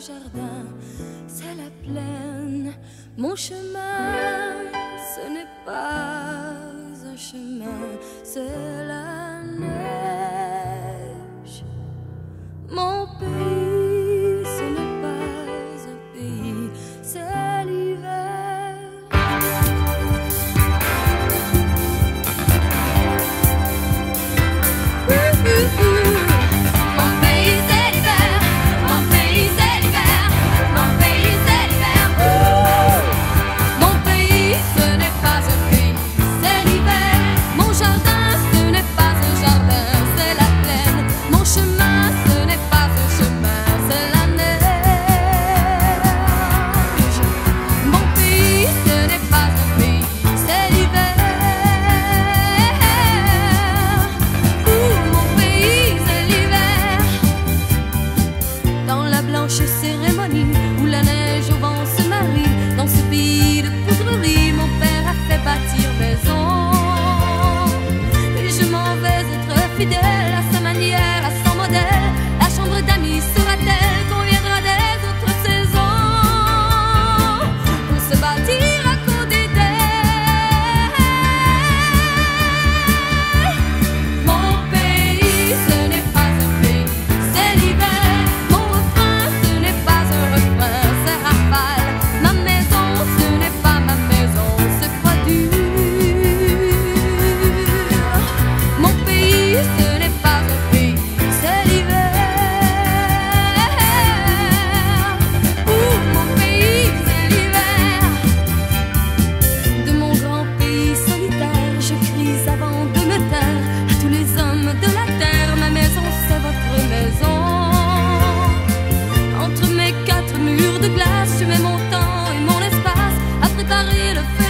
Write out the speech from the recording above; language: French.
jardin, c'est la plaine. Mon chemin, ce n'est pas un chemin, c'est little friend.